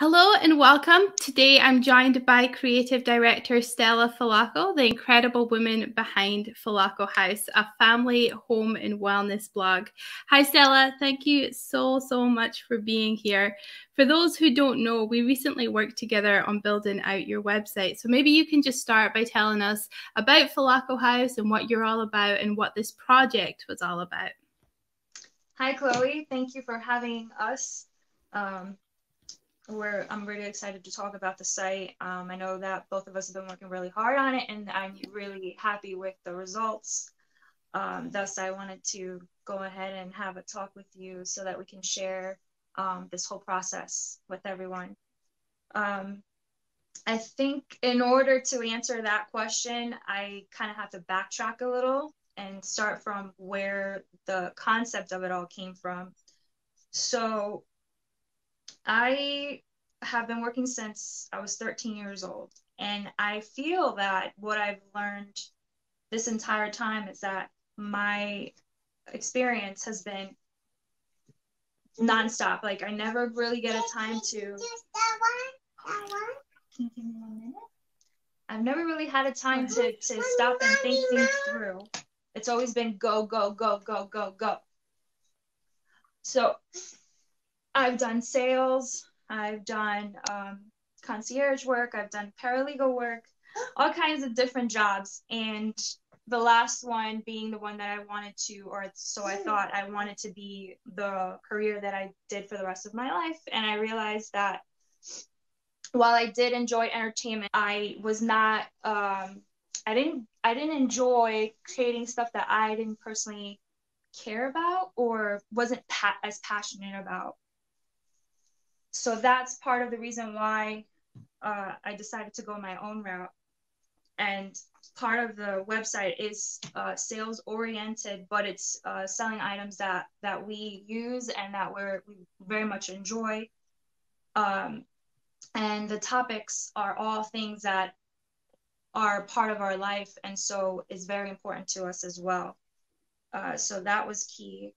Hello and welcome. Today I'm joined by creative director Stella Filocco, the incredible woman behind Filocco Haus, a family, home, and wellness blog. Hi, Stella. Thank you so, so much for being here. For those who don't know, we recently worked together on building out your website. So maybe you can just start by telling us about Filocco Haus and what you're all about and what this project was all about. Hi, Chloe. Thank you for having us. Um, we're I'm really excited to talk about the site. Um, I know that both of us have been working really hard on it, and I'm really happy with the results. Um, thus, I wanted to go ahead and have a talk with you so that we can share um, this whole process with everyone. Um, I think in order to answer that question, I kind of have to backtrack a little and start from where the concept of it all came from. So I have been working since I was 13 years old. And I feel that what I've learned this entire time is that my experience has been nonstop. Like I never really get a time to. I've never really had a time to to stop and think things through. It's always been go go go go go go. So I've done sales. I've done um, concierge work. I've done paralegal work, all kinds of different jobs. And the last one being the one that I wanted to, or so I thought I wanted to be the career that I did for the rest of my life. And I realized that while I did enjoy entertainment, I was not, um, I didn't, I didn't enjoy creating stuff that I didn't personally care about or wasn't pa- as passionate about so that's part of the reason why uh, I decided to go my own route. And part of the website is uh, sales oriented, but it's uh, selling items that that we use and that we're, we very much enjoy. Um, and the topics are all things that are part of our life, and so is very important to us as well. Uh, so that was key.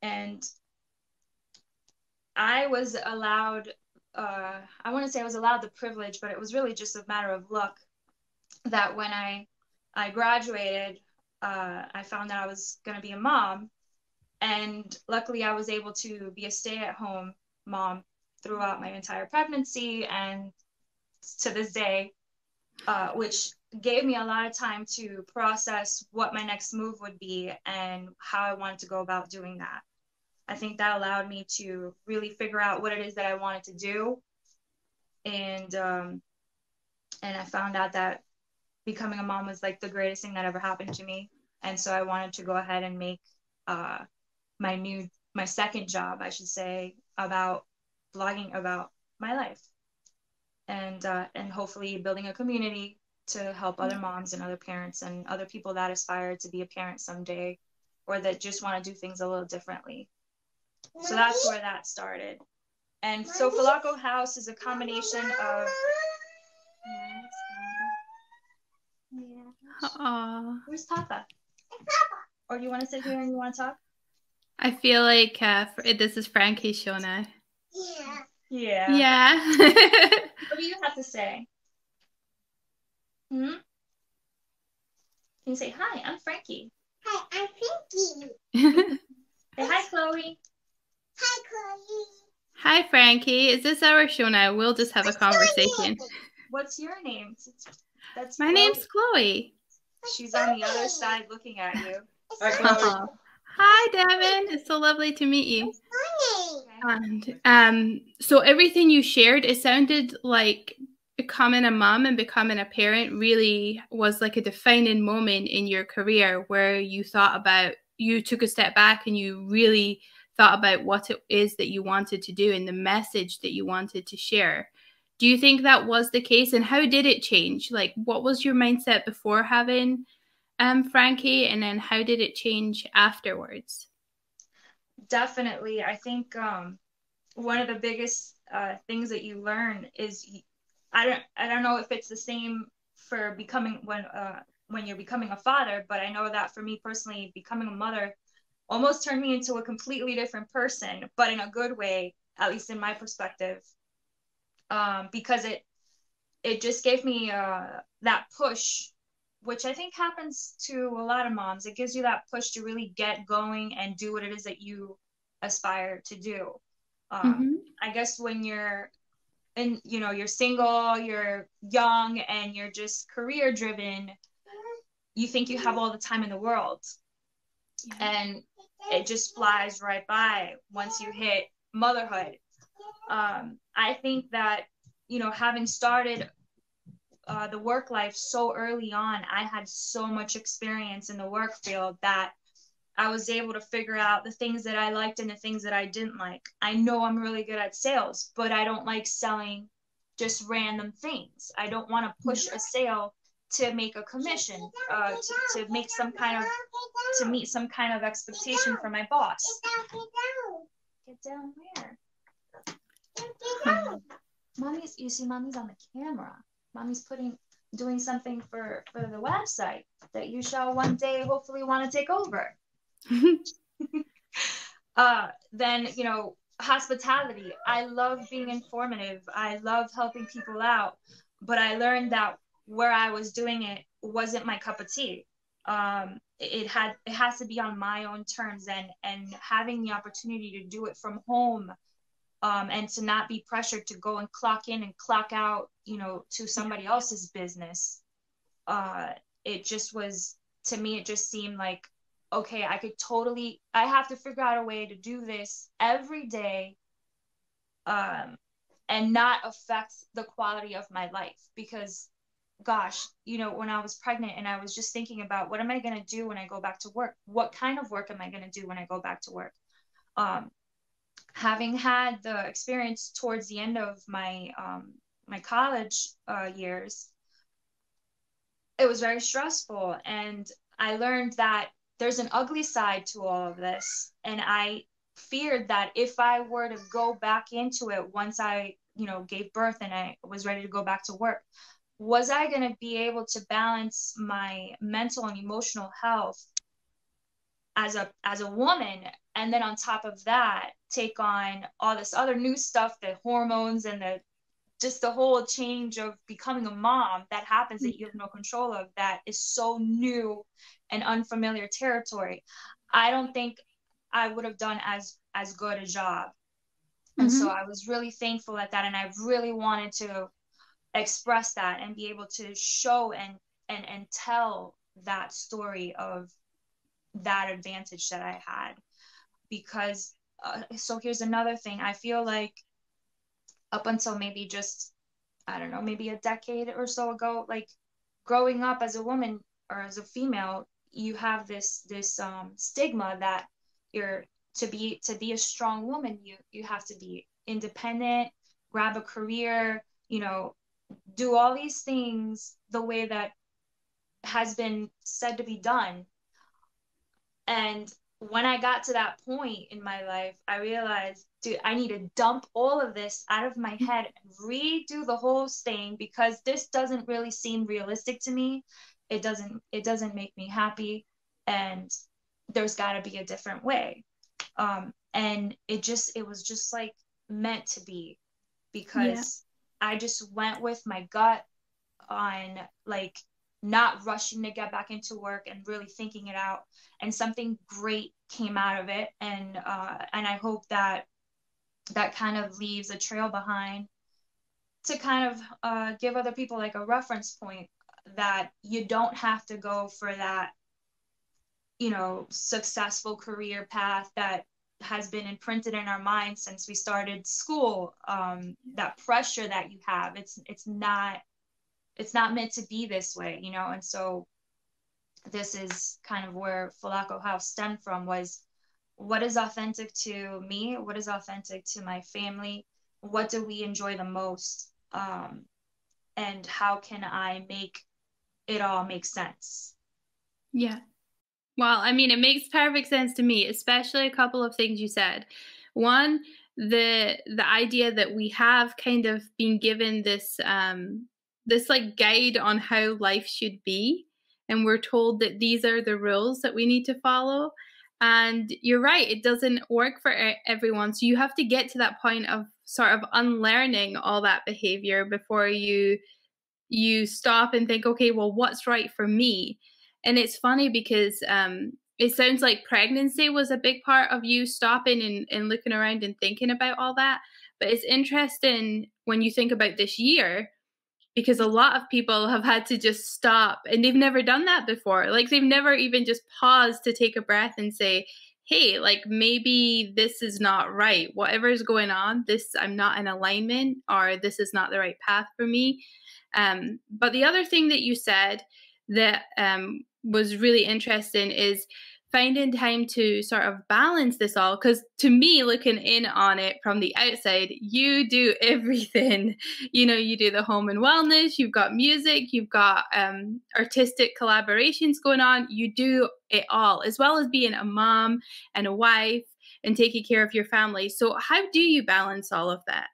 And I was allowed, uh, I want to say I was allowed the privilege, but it was really just a matter of luck that when I, I graduated, uh, I found that I was going to be a mom. And luckily, I was able to be a stay at home mom throughout my entire pregnancy and to this day, uh, which gave me a lot of time to process what my next move would be and how I wanted to go about doing that. I think that allowed me to really figure out what it is that I wanted to do. And um, and I found out that becoming a mom was like the greatest thing that ever happened to me. And so I wanted to go ahead and make uh, my new my second job, I should say, about blogging about my life, and uh, and hopefully building a community to help other moms and other parents and other people that aspire to be a parent someday, or that just want to do things a little differently. So that's where that started. And so Filocco Haus is a combination of. Aww. Where's Papa? Or do you want to sit here and you want to talk? I feel like uh, this is Frankie's show now. Yeah. Yeah. Yeah. what do you have to say? Hmm? Can you say, hi, I'm Frankie? Hi, I'm Frankie. say hi, Chloe. Hi, Chloe. Hi, Frankie. Is this our show now? We'll just have What's a conversation. What's your name? That's my Chloe. name's Chloe. She's on the other side looking at you. Right, Hi, Devin. It's so lovely to meet you. And um, so everything you shared, it sounded like becoming a mom and becoming a parent really was like a defining moment in your career where you thought about you took a step back and you really thought about what it is that you wanted to do and the message that you wanted to share. Do you think that was the case and how did it change? Like what was your mindset before having um Frankie and then how did it change afterwards? Definitely. I think um one of the biggest uh, things that you learn is I don't I don't know if it's the same for becoming when uh, when you're becoming a father, but I know that for me personally, becoming a mother almost turned me into a completely different person, but in a good way, at least in my perspective. um, because it it just gave me uh, that push, which I think happens to a lot of moms. It gives you that push to really get going and do what it is that you aspire to do. Um, mm-hmm. I guess when you're and you know you're single, you're young, and you're just career driven, you think you have all the time in the world, yeah. and it just flies right by once you hit motherhood. Um, I think that you know having started uh, the work life so early on, I had so much experience in the work field that I was able to figure out the things that I liked and the things that I didn't like. I know I'm really good at sales, but I don't like selling just random things. I don't want to push a sale to make a commission, uh, to, to make some kind of, to meet some kind of expectation from my boss. Get down where? Mommy's, you see, mommy's on the camera. Mommy's putting, doing something for, for the website that you shall one day hopefully want to take over. uh, then, you know, hospitality. I love being informative. I love helping people out. But I learned that where I was doing it wasn't my cup of tea. Um, it had it has to be on my own terms and and having the opportunity to do it from home um, and to not be pressured to go and clock in and clock out you know to somebody else's business uh, it just was to me it just seemed like okay, I could totally, I have to figure out a way to do this every day um, and not affect the quality of my life because gosh, you know, when I was pregnant and I was just thinking about what am I going to do when I go back to work? What kind of work am I going to do when I go back to work? Um, having had the experience towards the end of my um, my college uh, years, it was very stressful, and I learned that there's an ugly side to all of this and i feared that if i were to go back into it once i you know gave birth and i was ready to go back to work was i going to be able to balance my mental and emotional health as a as a woman and then on top of that take on all this other new stuff the hormones and the just the whole change of becoming a mom that happens that you have no control of that is so new and unfamiliar territory i don't think i would have done as as good a job and mm-hmm. so i was really thankful at that and i really wanted to express that and be able to show and and and tell that story of that advantage that i had. Because uh, so here's another thing. I feel like up until maybe just i don't know maybe a decade or so ago like growing up as a woman or as a female you have this this um, stigma that you're to be to be a strong woman you you have to be independent grab a career you know do all these things the way that has been said to be done. And when i got to that point in my life i realized dude i need to dump all of this out of my head and redo the whole thing because this doesn't really seem realistic to me. It doesn't it doesn't make me happy. And there's got to be a different way. Um and it just it was just like meant to be because. I just went with my gut on like not rushing to get back into work and really thinking it out. And something great came out of it. And uh and i hope that that kind of leaves a trail behind to kind of uh, give other people like a reference point that you don't have to go for that you know successful career path that has been imprinted in our minds since we started school um, that pressure that you have it's it's not it's not meant to be this way you know and so this is kind of where Filocco Haus stemmed from was what is authentic to me what is authentic to my family what do we enjoy the most um, and how can i make it all make sense. Yeah. Well, I mean, it makes perfect sense to me, especially a couple of things you said. One, the the idea that we have kind of been given this um this like guide on how life should be and we're told that these are the rules that we need to follow and you're right it doesn't work for everyone so you have to get to that point of sort of unlearning all that behavior before you you stop and think okay well what's right for me and it's funny because um it sounds like pregnancy was a big part of you stopping and, and looking around and thinking about all that but it's interesting when you think about this year because a lot of people have had to just stop and they've never done that before. Like they've never even just paused to take a breath and say, hey, like maybe this is not right. Whatever is going on, this I'm not in alignment or this is not the right path for me. Um, but the other thing that you said that um, was really interesting is finding time to sort of balance this all because to me looking in on it from the outside you do everything. You know you do the home and wellness you've got music you've got um, artistic collaborations going on you do it all as well as being a mom and a wife and taking care of your family. So how do you balance all of that?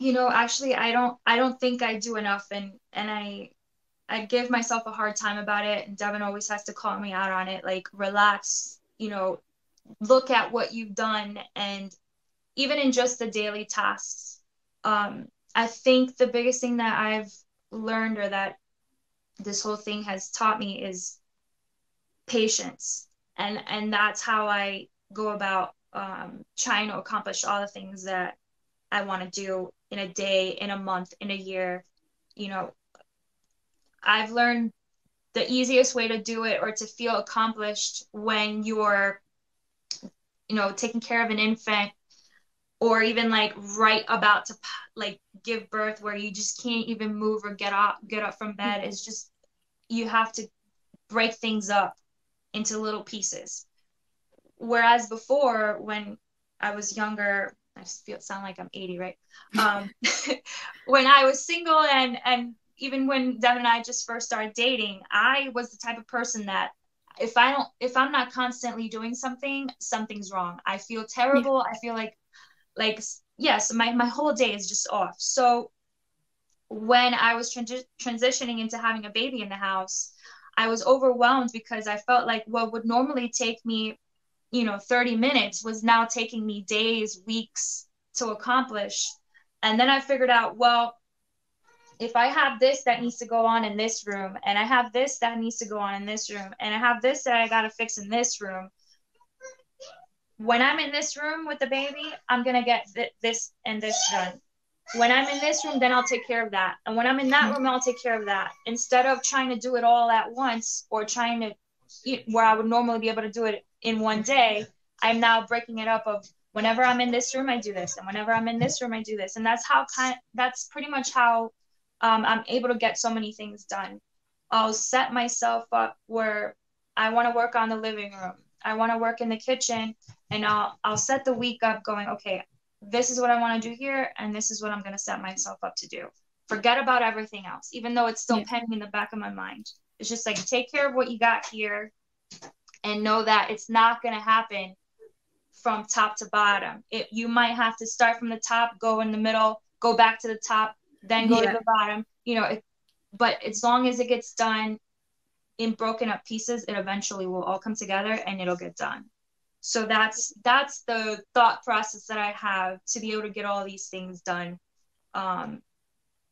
You know actually i don't i don't think i do enough and and i I give myself a hard time about it, and Devin always has to call me out on it. Like, relax, you know, look at what you've done, and even in just the daily tasks. Um, I think the biggest thing that I've learned, or that this whole thing has taught me, is patience, and and that's how I go about um, trying to accomplish all the things that I want to do in a day, in a month, in a year. You know, I've learned the easiest way to do it or to feel accomplished when you're you know taking care of an infant or even like right about to like give birth where you just can't even move or get up get up from bed. Mm-hmm. it's just you have to break things up into little pieces. Whereas before when i was younger i feel sound like i'm 80 right? Um when i was single and and even when Devin and I just first started dating, I was the type of person that if I don't if I'm not constantly doing something, something's wrong. I feel terrible. Yeah. I feel like like yes, my my whole day is just off. So when I was transi- transitioning into having a baby in the house, I was overwhelmed because I felt like what would normally take me, you know, 30 minutes was now taking me days, weeks to accomplish. And then I figured out, well, if I have this that needs to go on in this room, and I have this that needs to go on in this room, and I have this that I got to fix in this room, when I'm in this room with the baby, I'm going to get th- this and this done. When I'm in this room, then I'll take care of that. And when I'm in that room, I'll take care of that. Instead of trying to do it all at once or trying to, where I would normally be able to do it in one day, I'm now breaking it up of whenever I'm in this room, I do this. And whenever I'm in this room, I do this. And that's how kind, that's pretty much how um, I'm able to get so many things done. I'll set myself up where I want to work on the living room. I want to work in the kitchen, and I'll I'll set the week up going, okay, this is what I want to do here, and this is what I'm going to set myself up to do. Forget about everything else, even though it's still yeah. pending in the back of my mind. It's just like take care of what you got here, and know that it's not going to happen from top to bottom. It you might have to start from the top, go in the middle, go back to the top, then go yeah. to the bottom. You know, it, but as long as it gets done in broken up pieces, it eventually will all come together and it'll get done. So that's that's the thought process that I have to be able to get all these things done. Um,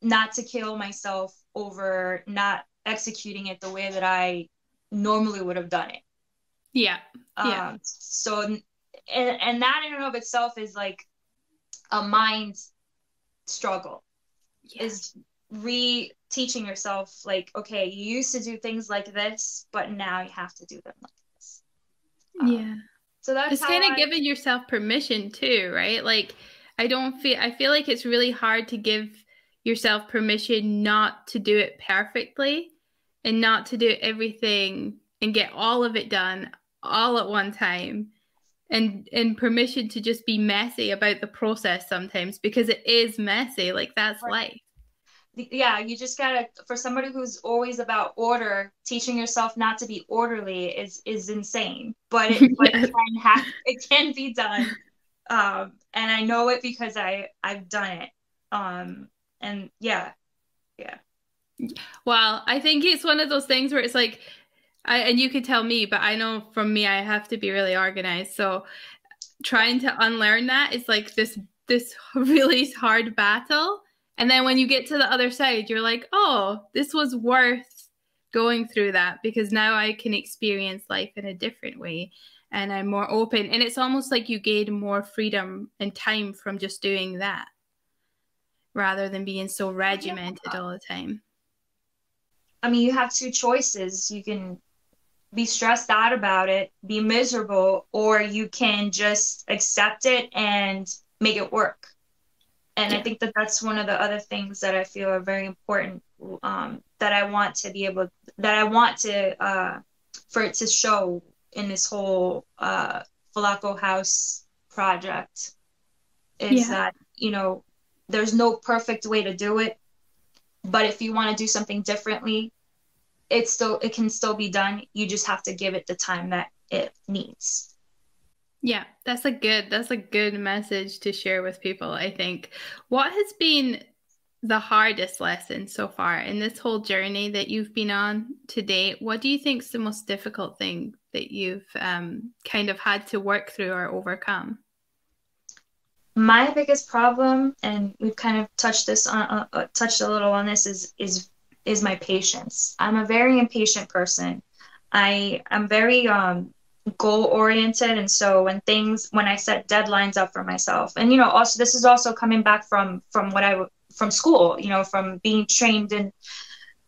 not to kill myself over not executing it the way that I normally would have done it. Yeah. Yeah. Um, so and, and that in and of itself is like a mind struggle is re-teaching yourself like okay you used to do things like this but now you have to do them like this. Um, yeah. so that's it's kind of I... giving yourself permission too right? Like i don't feel i feel like it's really hard to give yourself permission not to do it perfectly and not to do everything and get all of it done all at one time and and permission to just be messy about the process sometimes because it is messy like that's right. life. Yeah you just gotta for somebody who's always about order teaching yourself not to be orderly is is insane but it, but it can have, it can be done. Um and i know it because i i've done it. Um and yeah yeah. Well i think it's one of those things where it's like I, and you could tell me, but I know from me, I have to be really organized. So trying to unlearn that is like this this really hard battle. And then when you get to the other side, you're like, oh, this was worth going through that because now I can experience life in a different way and I'm more open. And it's almost like you gain more freedom and time from just doing that rather than being so regimented all the time. I mean, you have two choices. You can be stressed out about it, be miserable, or you can just accept it and make it work. And yeah. I think that that's one of the other things that I feel are very important um, that I want to be able, that I want to, uh, for it to show in this whole uh, Filocco Haus project is yeah. that, you know, there's no perfect way to do it. But if you want to do something differently, it still it can still be done. You just have to give it the time that it needs. Yeah, that's a good that's a good message to share with people, I think. What has been the hardest lesson so far in this whole journey that you've been on to date? What do you think is the most difficult thing that you've um, kind of had to work through or overcome? My biggest problem, and we've kind of touched this on, uh, uh touched a little on this, is is is my patience. I'm a very impatient person. I am very um, goal oriented, and so when things when I set deadlines up for myself, and you know, also this is also coming back from from what I from school, you know, from being trained in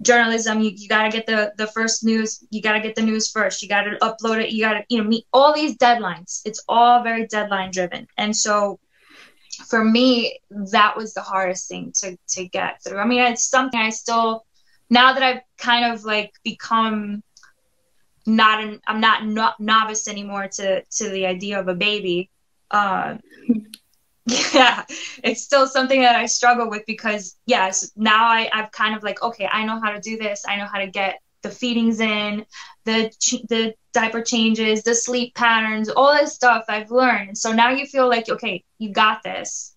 journalism. You, you got to get the the first news. You got to get the news first. You got to upload it. You got to you know meet all these deadlines. It's all very deadline driven. And so for me that was the hardest thing to to get through. I mean it's something i still now that I've kind of like become not an I'm not no, novice anymore to to the idea of a baby. Uh, yeah, it's still something that I struggle with because yes, now I I've kind of like okay, I know how to do this. I know how to get the feedings in, the the diaper changes, the sleep patterns, all this stuff I've learned. So now you feel like okay, you got this.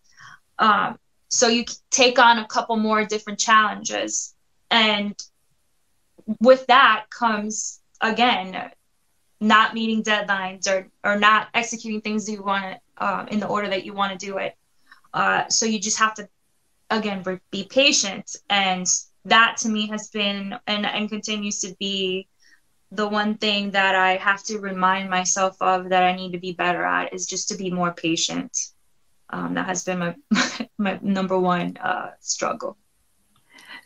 Um, so you take on a couple more different challenges and with that comes again not meeting deadlines or or not executing things that you want to uh, in the order that you want to do it. Uh, so you just have to again be patient. And that to me has been and, and continues to be the one thing that i have to remind myself of that i need to be better at is just to be more patient. Um, that has been my my number one uh, struggle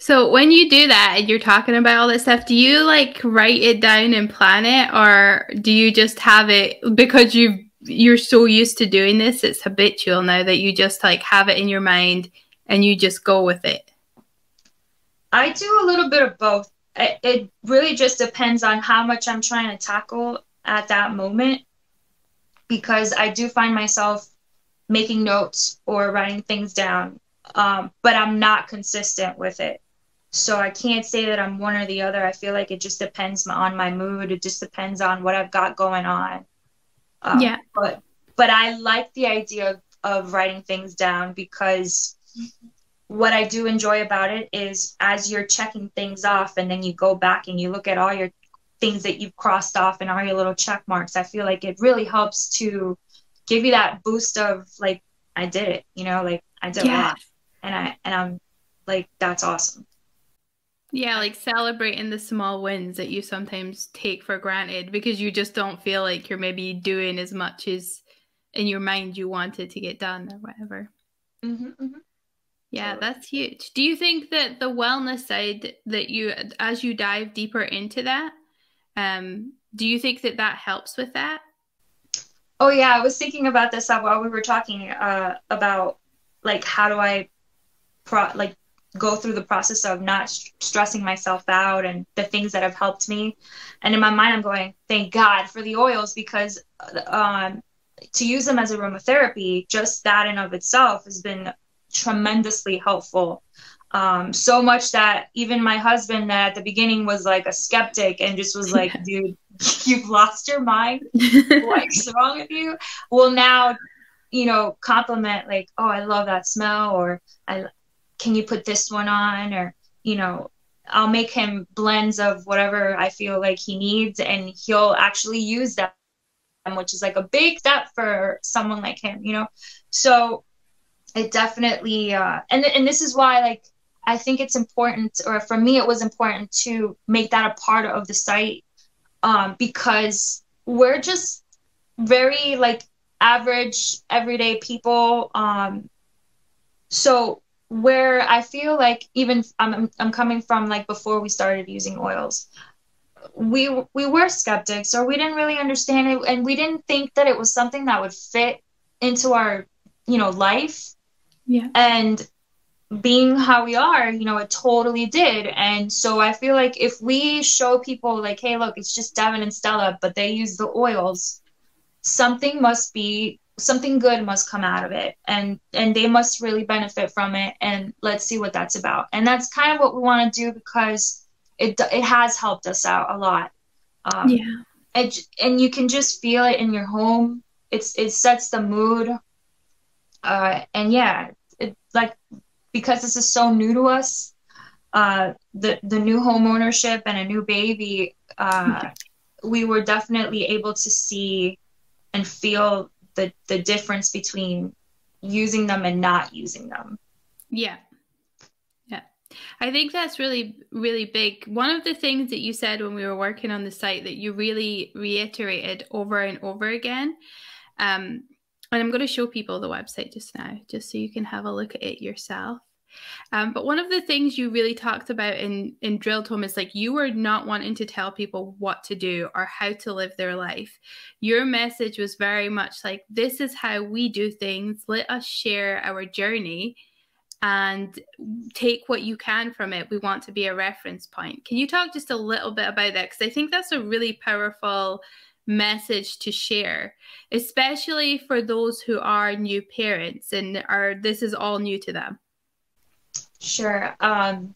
so when you do that and you're talking about all this stuff, do you like write it down and plan it or do you just have it because you you're so used to doing this, it's habitual now that you just like have it in your mind and you just go with it? I do a little bit of both. It, it really just depends on how much I'm trying to tackle at that moment because I do find myself making notes or writing things down, um, but I'm not consistent with it. So I can't say that I'm one or the other. I feel like it just depends on my mood. It just depends on what I've got going on. Um, yeah. But but I like the idea of, of writing things down because what I do enjoy about it is as you're checking things off and then you go back and you look at all your things that you've crossed off and all your little check marks, I feel like it really helps to give you that boost of like I did it, you know, like I did yeah. a lot. And I and I'm like that's awesome. Yeah, like celebrating the small wins that you sometimes take for granted because you just don't feel like you're maybe doing as much as in your mind you wanted to get done or whatever. Mm-hmm, mm-hmm. Yeah, that's huge. Do you think that the wellness side that you, as you dive deeper into that, um, do you think that that helps with that? Oh yeah, I was thinking about this while we were talking uh, about like how do I, pro- like go through the process of not st- stressing myself out and the things that have helped me. And in my mind, I'm going, thank God for the oils because um, to use them as a aromatherapy, just that in of itself has been tremendously helpful. Um, so much that even my husband, that at the beginning was like a skeptic and just was like, dude, you've lost your mind. What's wrong with you? Well, now, you know, compliment like, oh, I love that smell, or I, can you put this one on or you know i'll make him blends of whatever i feel like he needs and he'll actually use that which is like a big step for someone like him, you know. So it definitely, uh, and and this is why like I think it's important, or for me, it was important to make that a part of the site um, because we're just very like average, everyday people. Um, so where I feel like even I'm I'm coming from like before we started using oils, we we were skeptics or we didn't really understand it and we didn't think that it was something that would fit into our you know life. Yeah. And being how we are you know it totally did. And so i feel like if we show people like hey look it's just devin and stella but they use the oils something must be something good must come out of it and and they must really benefit from it and let's see what that's about. And that's kind of what we want to do because it it has helped us out a lot. Um, yeah. and, and you can just feel it in your home. It's it sets the mood. Uh and yeah it like because this is so new to us uh the the new home ownership and a new baby uh we were definitely able to see and feel the the difference between using them and not using them. Yeah. Yeah. I think that's really really big. One of the things that you said when we were working on the site that you really reiterated over and over again um, and i'm going to show people the website just now just so you can have a look at it yourself um, but one of the things you really talked about in in Drilled Home is like you were not wanting to tell people what to do or how to live their life. Your message was very much like this is how we do things. Let us share our journey and take what you can from it. We want to be a reference point. Can you talk just a little bit about that? Because I think that's a really powerful message to share, especially for those who are new parents and are this is all new to them. Sure. Um,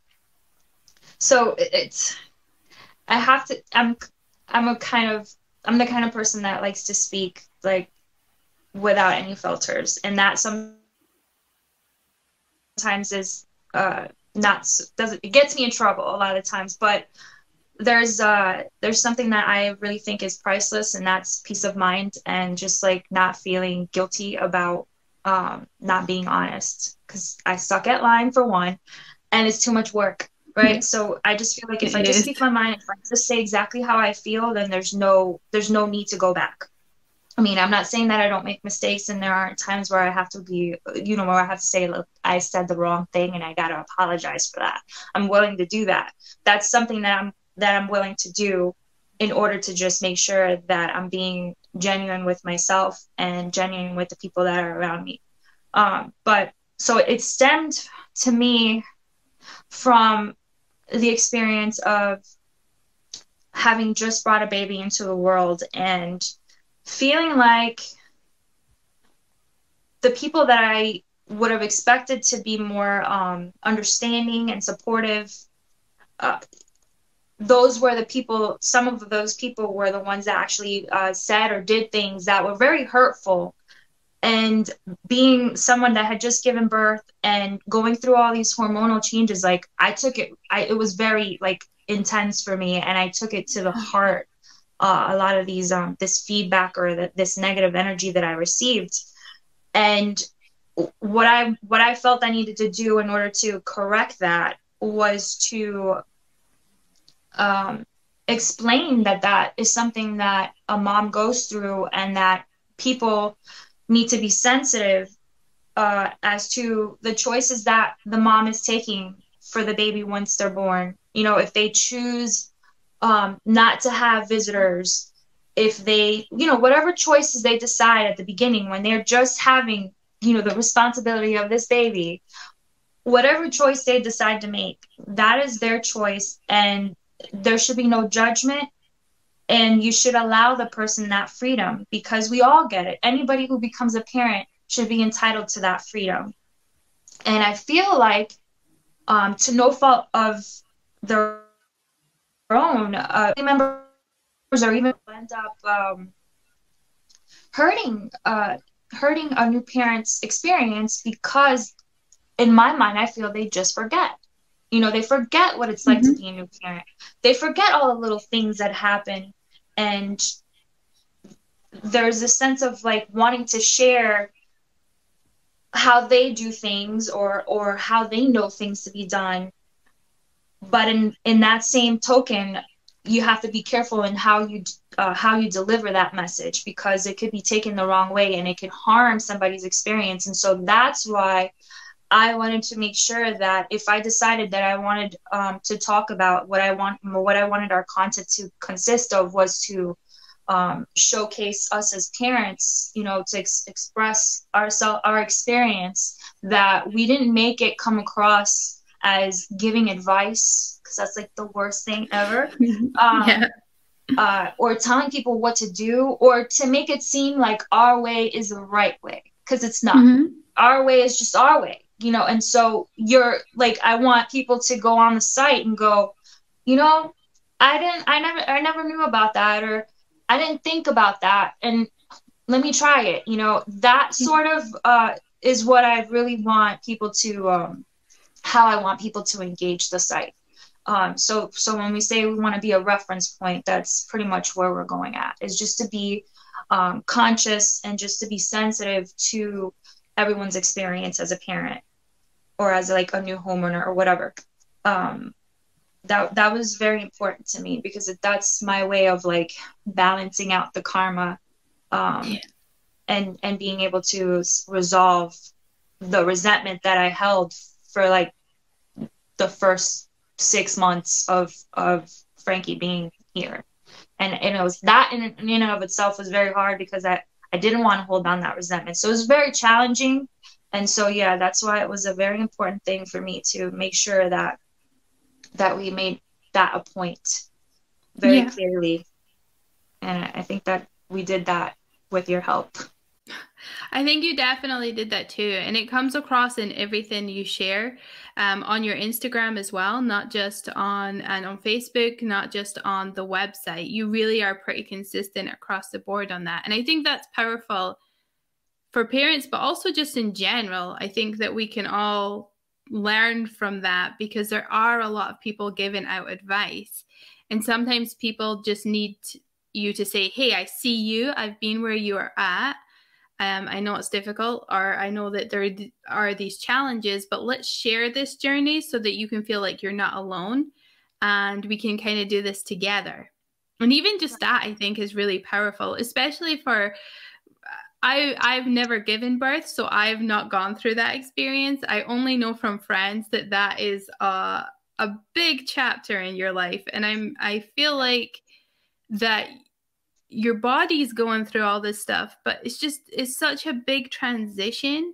so it's I have to. I'm I'm a kind of I'm the kind of person that likes to speak like without any filters, and that sometimes is uh, not doesn't it gets me in trouble a lot of times, but there's uh there's something that I really think is priceless and that's peace of mind and just like not feeling guilty about um not being honest because I suck at lying for one, and it's too much work, right? So I just feel like if it I just is. speak my mind, if I just say exactly how I feel, then there's no there's no need to go back. I mean, I'm not saying that I don't make mistakes, and there aren't times where I have to be, you know, where I have to say, look, I said the wrong thing, and I got to apologize for that. I'm willing to do that. That's something that I'm that I'm willing to do in order to just make sure that I'm being genuine with myself and genuine with the people that are around me. Um, but so it stemmed to me from the experience of having just brought a baby into the world and feeling like the people that I would have expected to be more um, understanding and supportive, uh, those were the people, some of those people were the ones that actually uh, said or did things that were very hurtful. And being someone that had just given birth and going through all these hormonal changes like i took it I, it was very like intense for me and i took it to the heart uh, a lot of these um this feedback or the, this negative energy that i received. And what i what i felt i needed to do in order to correct that was to um explain that that is something that a mom goes through and that people need to be sensitive uh, as to the choices that the mom is taking for the baby once they're born. You know, if they choose um, not to have visitors, if they, you know, whatever choices they decide at the beginning when they're just having, you know, the responsibility of this baby, whatever choice they decide to make, that is their choice. And there should be no judgment and you should allow the person that freedom because we all get it. Anybody who becomes a parent should be entitled to that freedom. And i feel like um, to no fault of their own uh, members or even end up um, hurting uh, hurting a new parent's experience because in my mind i feel they just forget you know they forget what it's like mm-hmm. to be a new parent. They forget all the little things that happen. And there's a sense of like wanting to share how they do things or or how they know things to be done. But in in that same token you have to be careful in how you uh, how you deliver that message because it could be taken the wrong way and it could harm somebody's experience. And so that's why I wanted to make sure that if I decided that I wanted um, to talk about what I want, what I wanted our content to consist of was to um, showcase us as parents, you know, to ex- express ourselves, our experience. That we didn't make it come across as giving advice because that's like the worst thing ever. Um, yeah. uh, or telling people what to do, or to make it seem like our way is the right way because it's not. Mm-hmm. Our way is just our way you know and so you're like i want people to go on the site and go you know i didn't i never i never knew about that or i didn't think about that. And let me try it you know. That sort of uh, is what i really want people to um, how i want people to engage the site. Um, so so when we say we want to be a reference point that's pretty much where we're going at is just to be um, conscious and just to be sensitive to everyone's experience as a parent or as like a new homeowner or whatever. Um, that that was very important to me because that's my way of like balancing out the karma um, yeah. and and being able to resolve the resentment that I held for like the first six months of of Frankie being here. And, and it was that in, in and of itself was very hard because I, I didn't want to hold on that resentment. So it was very challenging. And so yeah, that's why it was a very important thing for me to make sure that that we made that a point very yeah. clearly. And I think that we did that with your help. I think you definitely did that too. And it comes across in everything you share um, on your Instagram as well, not just on and on Facebook, not just on the website. You really are pretty consistent across the board on that. And I think that's powerful for parents, but also just in general. I think that we can all learn from that because there are a lot of people giving out advice. And sometimes people just need you to say, Hey, I see you. I've been where you are at um, I know it's difficult, or I know that there are these challenges, but let's share this journey so that you can feel like you're not alone and we can kind of do this together. And even just that, I think, is really powerful, especially for. I, I've never given birth, so I've not gone through that experience. I only know from friends that that is a, a big chapter in your life. And I'm, I feel like that your body's going through all this stuff but it's just it's such a big transition.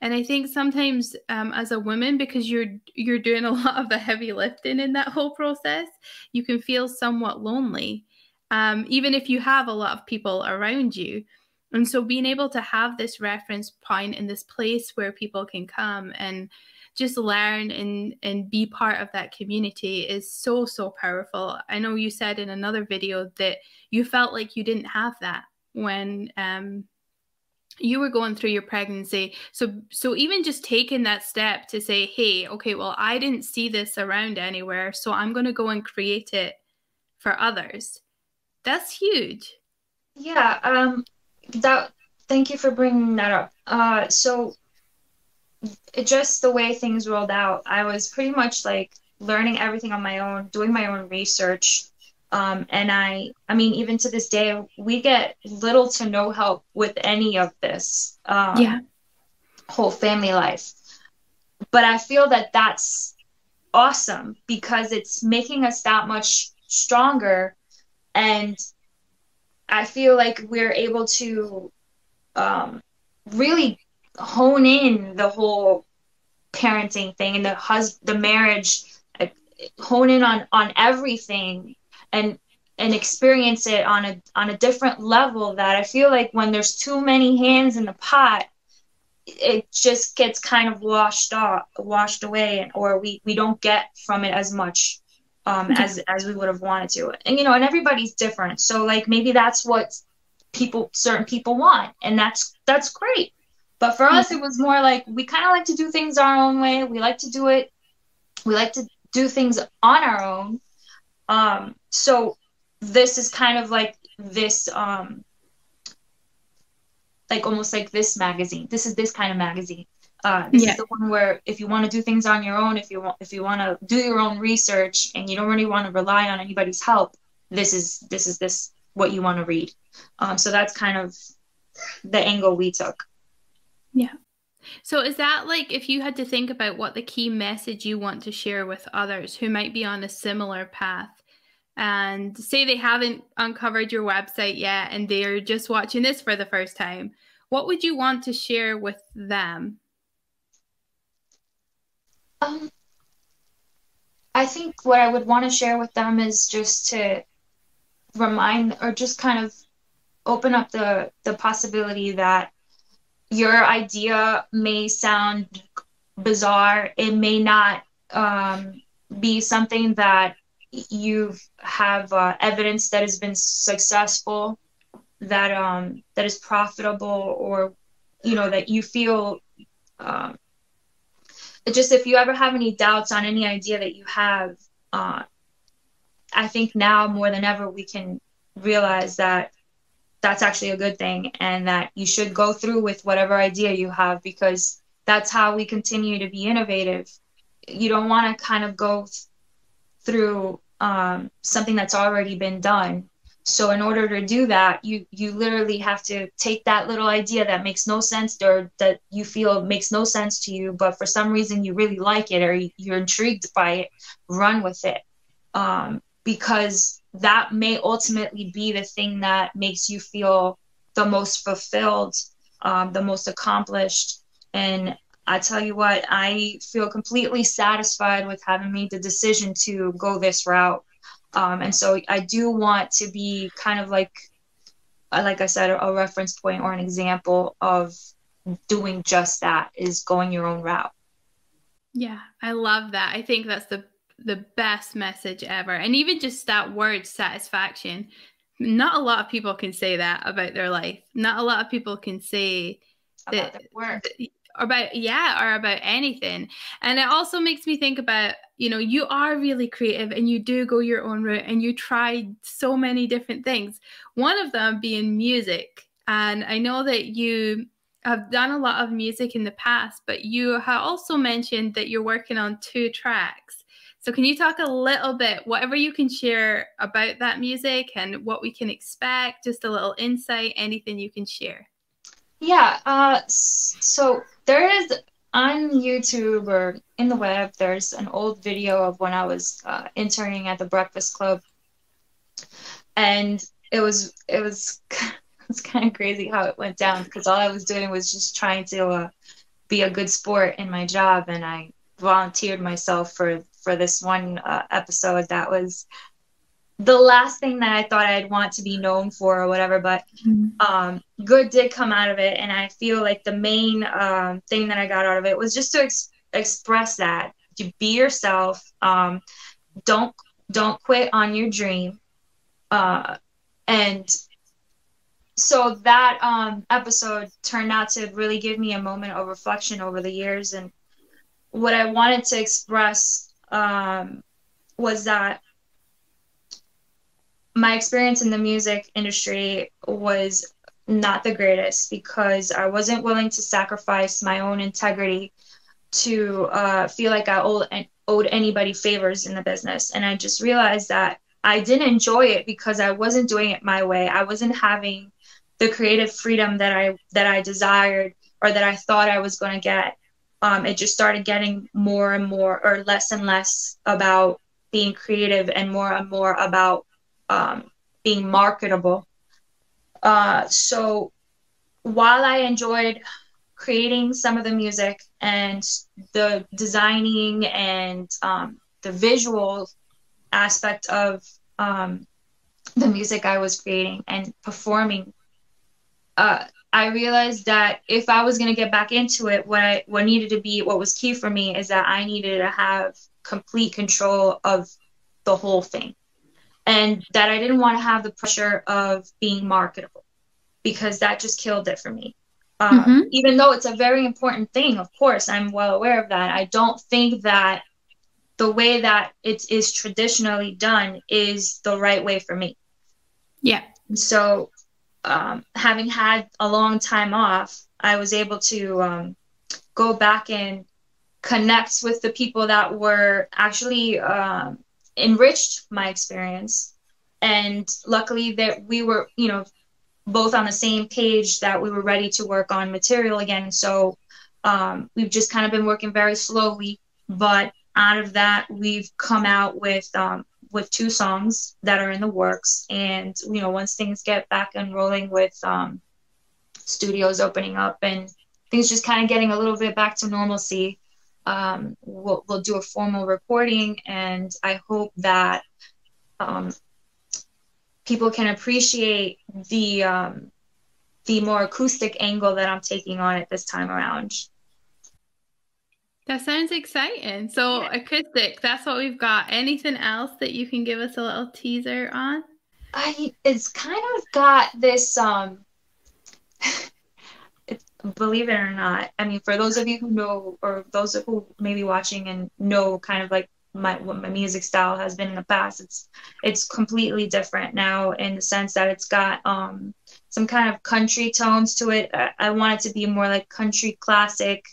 And i think sometimes um, as a woman because you're you're doing a lot of the heavy lifting in that whole process you can feel somewhat lonely um, even if you have a lot of people around you. And so being able to have this reference point in this place where people can come and just learn and and be part of that community is so so powerful. I know you said in another video that you felt like you didn't have that when um you were going through your pregnancy. So so even just taking that step to say hey okay well i didn't see this around anywhere so i'm going to go and create it for others. That's huge. Yeah um that thank you for bringing that up. Uh so just the way things rolled out, I was pretty much like learning everything on my own, doing my own research. Um, and I, I mean, even to this day, we get little to no help with any of this. Um, yeah. Whole family life. But I feel that that's awesome because it's making us that much stronger. And I feel like we're able to um, really hone in the whole parenting thing and the hus the marriage hone in on on everything and and experience it on a on a different level that I feel like when there's too many hands in the pot it just gets kind of washed off washed away and or we we don't get from it as much um as as we would have wanted to. And you know and everybody's different. So like maybe that's what people certain people want and that's that's great but for us, it was more like we kind of like to do things our own way. We like to do it. We like to do things on our own. Um, so this is kind of like this um, like almost like this magazine. This is this kind of magazine. Uh, this yeah. is the one where if you want to do things on your own, if you want if you want to do your own research and you don't really want to rely on anybody's help, this is this is this what you want to read. Um, so that's kind of the angle we took. Yeah. So is that like if you had to think about what the key message you want to share with others who might be on a similar path and say they haven't uncovered your website yet and they're just watching this for the first time, what would you want to share with them? Um, I think what I would want to share with them is just to remind or just kind of open up the the possibility that your idea may sound bizarre. It may not um, be something that you have uh, evidence that has been successful, that um, that is profitable, or you know that you feel. Um, just if you ever have any doubts on any idea that you have, uh, I think now more than ever we can realize that that's actually a good thing and that you should go through with whatever idea you have because that's how we continue to be innovative. You don't want to kind of go th- through um, something that's already been done. So in order to do that, you you literally have to take that little idea that makes no sense or that you feel makes no sense to you, but for some reason you really like it or you're intrigued by it, run with it. Um, because that may ultimately be the thing that makes you feel the most fulfilled, um, the most accomplished. And I tell you what, I feel completely satisfied with having made the decision to go this route. Um, and so I do want to be kind of like, uh, like I said, a reference point or an example of doing just that is going your own route. Yeah, I love that. I think that's the the best message ever. And even just that word satisfaction, not a lot of people can say that about their life. Not a lot of people can say about that work. About yeah, or about anything. And it also makes me think about, you know, you are really creative and you do go your own route and you try so many different things. One of them being music. And I know that you have done a lot of music in the past, but you have also mentioned that you're working on two tracks. So, can you talk a little bit, whatever you can share about that music and what we can expect, just a little insight, anything you can share? Yeah. Uh, so, there is on YouTube or in the web, there's an old video of when I was uh, interning at the Breakfast Club. And it was, it was, it's kind of crazy how it went down because all I was doing was just trying to uh, be a good sport in my job. And I volunteered myself for for this one uh, episode that was the last thing that I thought I'd want to be known for or whatever, but mm-hmm. um, good did come out of it. And I feel like the main um, thing that I got out of it was just to ex- express that to be yourself. Um, don't don't quit on your dream. Uh, and so that um, episode turned out to really give me a moment of reflection over the years and what I wanted to express um, was that my experience in the music industry was not the greatest because I wasn't willing to sacrifice my own integrity to uh, feel like I owed, owed anybody favors in the business. And I just realized that I didn't enjoy it because I wasn't doing it my way. I wasn't having the creative freedom that I that I desired or that I thought I was going to get um, it just started getting more and more or less and less about being creative and more and more about um, being marketable. Uh, so while I enjoyed creating some of the music and the designing and um, the visual aspect of um, the music I was creating and performing, uh, I realized that if I was going to get back into it, what I what needed to be what was key for me is that I needed to have complete control of the whole thing. And that I didn't want to have the pressure of being marketable because that just killed it for me. Um, mm-hmm. Even though it's a very important thing, of course, I'm well aware of that. I don't think that the way that it is traditionally done is the right way for me. Yeah. So um, having had a long time off, I was able to um, go back and connect with the people that were actually um, enriched my experience. And luckily that we were, you know, both on the same page that we were ready to work on material again. So um, we've just kind of been working very slowly, but out of that, we've come out with um, with two songs that are in the works. And you know, once things get back and rolling with um, studios opening up and things just kind of getting a little bit back to normalcy, um, we'll, we'll do a formal recording. And I hope that um, people can appreciate the um, the more acoustic angle that I'm taking on it this time around. That sounds exciting. So yeah. acoustic, that's what we've got. Anything else that you can give us a little teaser on? I it's kind of got this um believe it or not, I mean for those of you who know or those who may be watching and know kind of like my what my music style has been in the past, it's it's completely different now in the sense that it's got um some kind of country tones to it. I, I want it to be more like country classic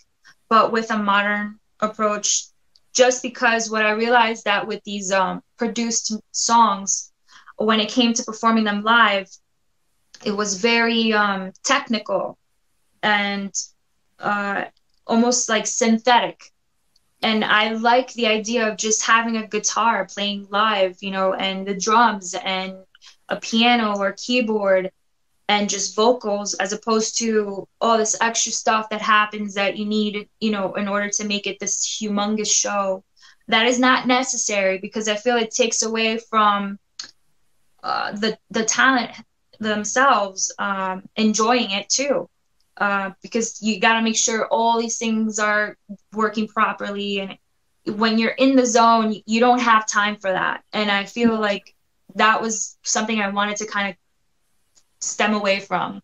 but with a modern approach just because what I realized that with these um, produced songs, when it came to performing them live, it was very um, technical and uh, almost like synthetic. And I like the idea of just having a guitar playing live, you know, and the drums and a piano or keyboard and just vocals as opposed to all this extra stuff that happens that you need, you know, in order to make it this humongous show. That is not necessary because I feel it takes away from uh, the the talent themselves um, enjoying it too. Uh, because you got to make sure all these things are working properly and when you're in the zone you don't have time for that and i feel like that was something i wanted to kind of stem away from.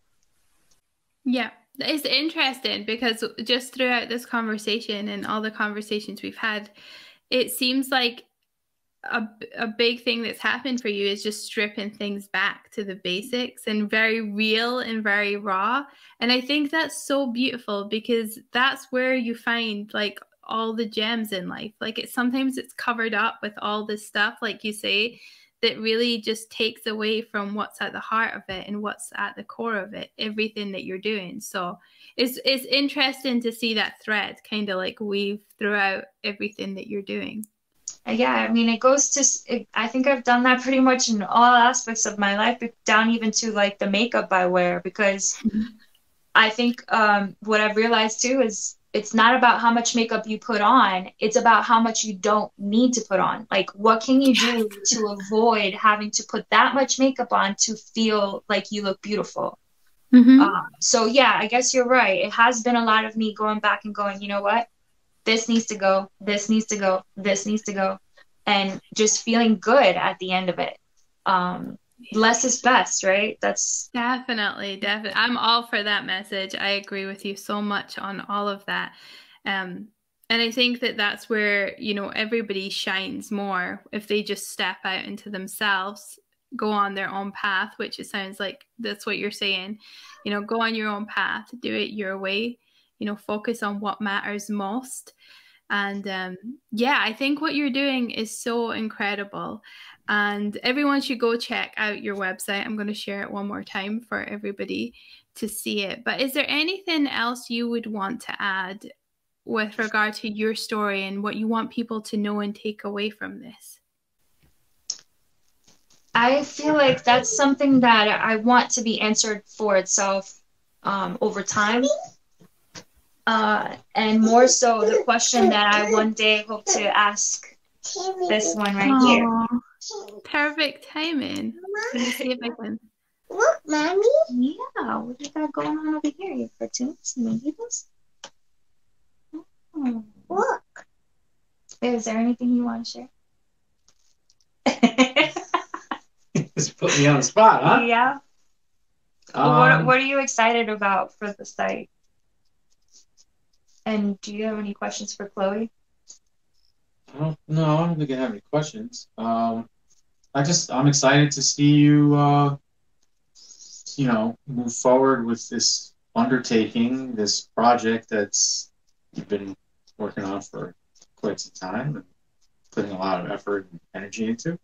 Yeah, it's interesting because just throughout this conversation and all the conversations we've had, it seems like a, a big thing that's happened for you is just stripping things back to the basics and very real and very raw. And I think that's so beautiful because that's where you find like all the gems in life. Like it sometimes it's covered up with all this stuff, like you say, that really just takes away from what's at the heart of it and what's at the core of it everything that you're doing so it's it's interesting to see that thread kind of like weave throughout everything that you're doing yeah i mean it goes to it, i think i've done that pretty much in all aspects of my life down even to like the makeup i wear because mm-hmm. I think um, what i've realized too is it's not about how much makeup you put on it's about how much you don't need to put on. Like what can you do to avoid having to put that much makeup on to feel like you look beautiful? Mm-hmm. um, so yeah i guess you're right. It has been a lot of me going back and going you know what? This needs to go this needs to go this needs to go and just feeling good at the end of it. Um, less is best, right? That's definitely, definitely. I'm all for that message. I agree with you so much on all of that. Um, and I think that that's where, you know, everybody shines more if they just step out into themselves, go on their own path, which it sounds like that's what you're saying. You know, go on your own path, do it your way, you know, focus on what matters most. And um, yeah, I think what you're doing is so incredible. And everyone should go check out your website. I'm going to share it one more time for everybody to see it. But is there anything else you would want to add with regard to your story and what you want people to know and take away from this? I feel like that's something that I want to be answered for itself um, over time. Uh, and more so, the question that I one day hope to ask this one right Aww. here Perfect timing. Let me see if I can. Look, mommy. Yeah, what you got going on over here? Your cartoons and movies? Oh. Look. Is there anything you want to share? Just put me on the spot, huh? Yeah. Um, what, what are you excited about for the site? And do you have any questions for Chloe? I don't, no, I don't think I have any questions. Um, I just I'm excited to see you uh, you know, move forward with this undertaking, this project that's you've been working on for quite some time and putting a lot of effort and energy into.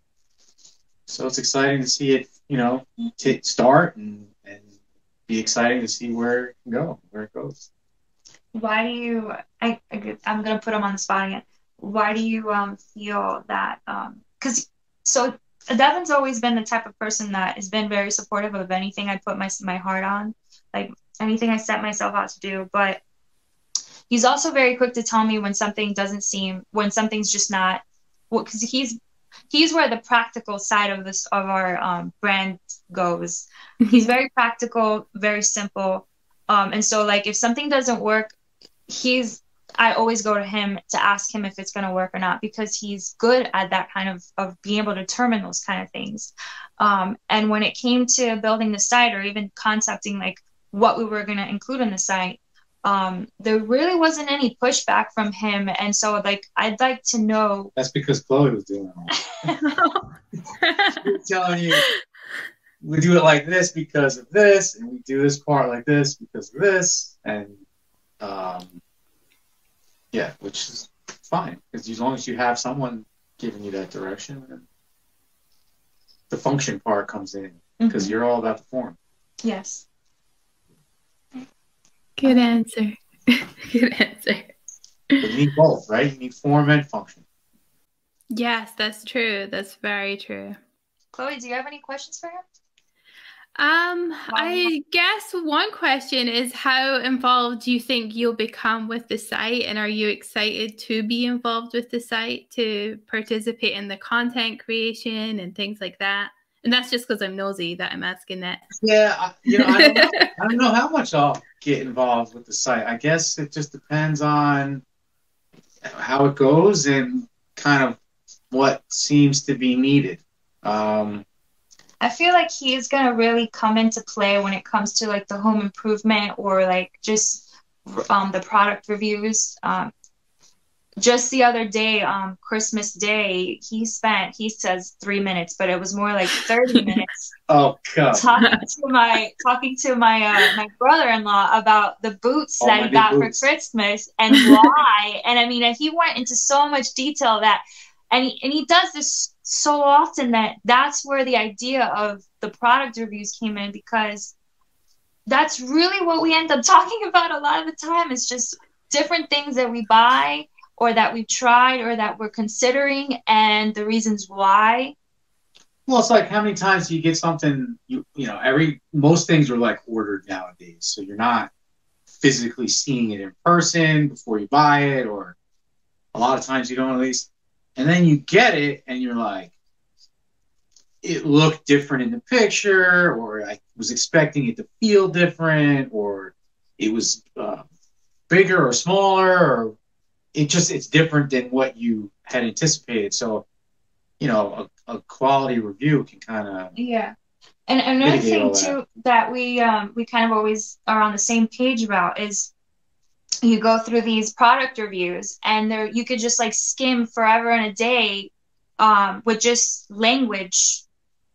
So it's exciting to see it, you know, t- start and, and be exciting to see where it can go, where it goes. Why do you? I, I I'm gonna put him on the spot again. Why do you um feel that um because so Devin's always been the type of person that has been very supportive of anything I put my my heart on, like anything I set myself out to do. But he's also very quick to tell me when something doesn't seem when something's just not well because he's he's where the practical side of this of our um, brand goes. he's very practical, very simple, um, and so like if something doesn't work, he's I always go to him to ask him if it's going to work or not because he's good at that kind of of being able to determine those kind of things. Um, and when it came to building the site or even concepting like what we were going to include in the site, um, there really wasn't any pushback from him. And so like I'd like to know. That's because Chloe was doing it. telling you we do it like this because of this, and we do this part like this because of this, and um, yeah, which is fine because as long as you have someone giving you that direction, the function part comes in because mm-hmm. you're all about the form. Yes. Good answer. Good answer. You need both, right? You need form and function. Yes, that's true. That's very true. Chloe, do you have any questions for him? Um, I guess one question is how involved do you think you'll become with the site and are you excited to be involved with the site to participate in the content creation and things like that? And that's just because I'm nosy that I'm asking that. Yeah, you know, I don't know, I don't know how much I'll get involved with the site. I guess it just depends on how it goes and kind of what seems to be needed. Um, I feel like he's gonna really come into play when it comes to like the home improvement or like just um, the product reviews. Um, just the other day, um, Christmas Day, he spent he says three minutes, but it was more like thirty minutes. oh God! Talking to my talking to my uh, my brother in law about the boots that he got boots. for Christmas and why. and I mean, he went into so much detail that, and he, and he does this so often that that's where the idea of the product reviews came in because that's really what we end up talking about a lot of the time. Is just different things that we buy or that we've tried or that we're considering and the reasons why. Well it's like how many times do you get something you you know every most things are like ordered nowadays. So you're not physically seeing it in person before you buy it or a lot of times you don't at least and then you get it and you're like it looked different in the picture or i was expecting it to feel different or it was uh, bigger or smaller or it just it's different than what you had anticipated. So you know a, a quality review can kind of yeah. And another thing too that we um, we kind of always are on the same page about is you go through these product reviews and there you could just like skim forever in a day um, with just language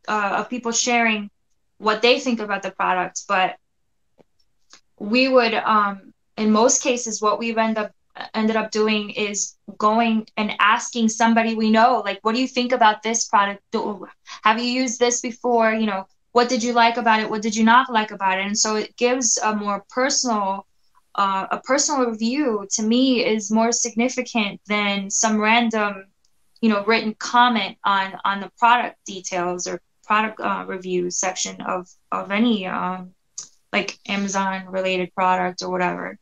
uh, of people sharing what they think about the product. But we would um, in most cases what we've end up ended up doing is going and asking somebody we know like what do you think about this product? Have you used this before? You know what did you like about it? What did you not like about it? And so it gives a more personal uh, a personal review to me is more significant than some random you know written comment on on the product details or product uh, review section of of any um, like amazon related product or whatever.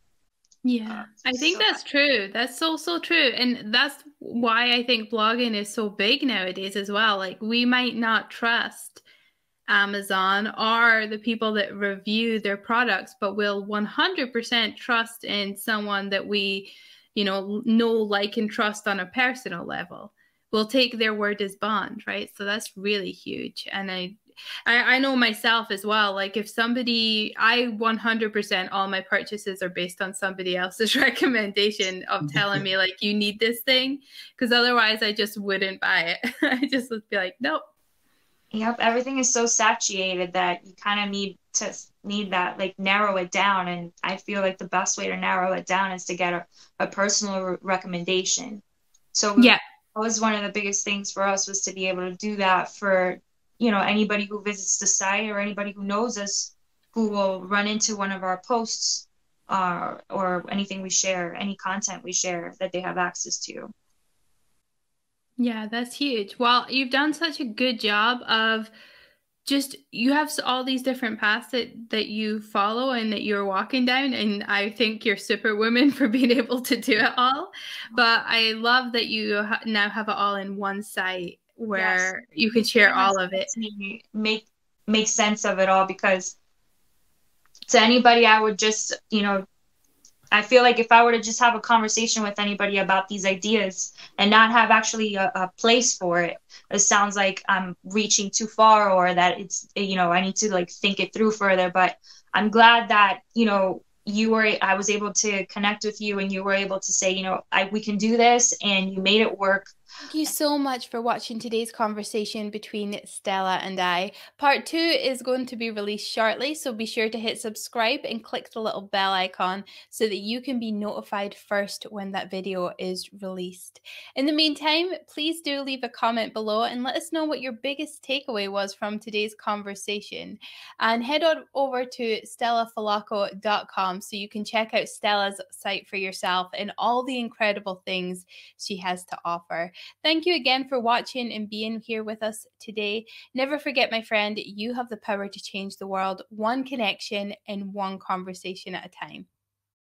Yeah i think so that's true. That's so so true. And that's why i think blogging is so big nowadays as well. Like we might not trust Amazon are the people that review their products, but will 100% trust in someone that we, you know, know, like, and trust on a personal level. We'll take their word as bond, right? So that's really huge. And I, I, I know myself as well. Like if somebody, I 100% all my purchases are based on somebody else's recommendation of telling me like you need this thing, because otherwise I just wouldn't buy it. I just would be like, nope, Yep, everything is so saturated that you kind of need to need that like narrow it down and I feel like the best way to narrow it down is to get a, a personal re- recommendation. So yeah, that was one of the biggest things for us was to be able to do that for you know anybody who visits the site or anybody who knows us who will run into one of our posts uh, or anything we share, any content we share that they have access to. Yeah, that's huge. Well, you've done such a good job of just you have all these different paths that that you follow and that you're walking down and i think you're superwoman for being able to do it all but i love that you ha- now have it all in one site where yes. you can share all of it make make sense of it all because to anybody i would just you know I feel like if I were to just have a conversation with anybody about these ideas and not have actually a, a, place for it, it sounds like I'm reaching too far or that it's, you know, I need to like think it through further. But I'm glad that, you know, you were, I was able to connect with you and you were able to say, you know, I, we can do this and you made it work Thank you so much for watching today's conversation between Stella and I. Part two is going to be released shortly, so be sure to hit subscribe and click the little bell icon so that you can be notified first when that video is released. In the meantime, please do leave a comment below and let us know what your biggest takeaway was from today's conversation. And head on over to stellafilocco.com so you can check out Stella's site for yourself and all the incredible things she has to offer. Thank you again for watching and being here with us today. Never forget, my friend, you have the power to change the world one connection and one conversation at a time.